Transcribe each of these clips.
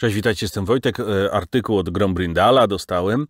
Cześć, witajcie, jestem Wojtek. E, artykuł od Grombrindala dostałem.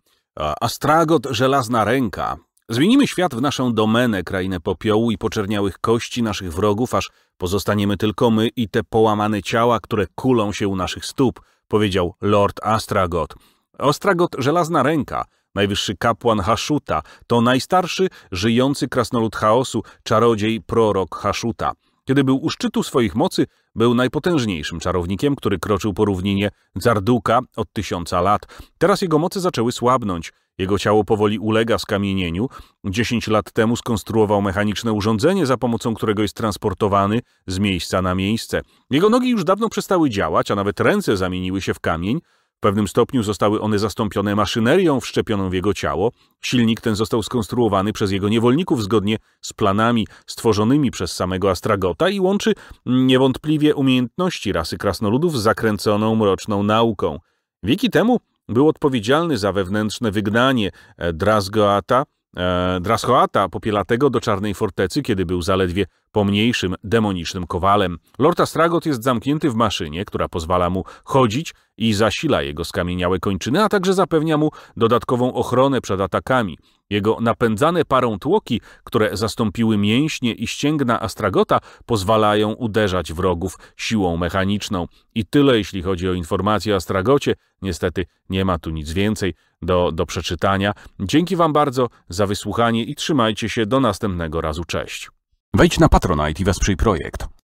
Astragot, żelazna ręka. Zmienimy świat w naszą domenę, krainę popiołu i poczerniałych kości naszych wrogów, aż pozostaniemy tylko my i te połamane ciała, które kulą się u naszych stóp, powiedział Lord Astragot. Astragot, żelazna ręka, najwyższy kapłan Haszuta, to najstarszy, żyjący krasnolud chaosu, czarodziej, prorok Haszuta. Kiedy był u szczytu swoich mocy, był najpotężniejszym czarownikiem, który kroczył po równinie Zarduka od tysiąca lat. Teraz jego moce zaczęły słabnąć. Jego ciało powoli ulega skamienieniu. Dziesięć lat temu skonstruował mechaniczne urządzenie, za pomocą którego jest transportowany z miejsca na miejsce. Jego nogi już dawno przestały działać, a nawet ręce zamieniły się w kamień. W pewnym stopniu zostały one zastąpione maszynerią wszczepioną w jego ciało. Silnik ten został skonstruowany przez jego niewolników zgodnie z planami stworzonymi przez samego Astragota i łączy niewątpliwie umiejętności rasy krasnoludów z zakręconą mroczną nauką. Wieki temu był odpowiedzialny za wewnętrzne wygnanie Drasgoata, e, Drashoata Popielatego do Czarnej Fortecy, kiedy był zaledwie pomniejszym, demonicznym kowalem. Lord Astragot jest zamknięty w maszynie, która pozwala mu chodzić i zasila jego skamieniałe kończyny, a także zapewnia mu dodatkową ochronę przed atakami. Jego napędzane parą tłoki, które zastąpiły mięśnie i ścięgna Astragota, pozwalają uderzać wrogów siłą mechaniczną. I tyle, jeśli chodzi o informacje o Astragocie. Niestety nie ma tu nic więcej do, do przeczytania. Dzięki Wam bardzo za wysłuchanie i trzymajcie się do następnego razu. Cześć. Wejdź na Patronite i wesprzyj projekt.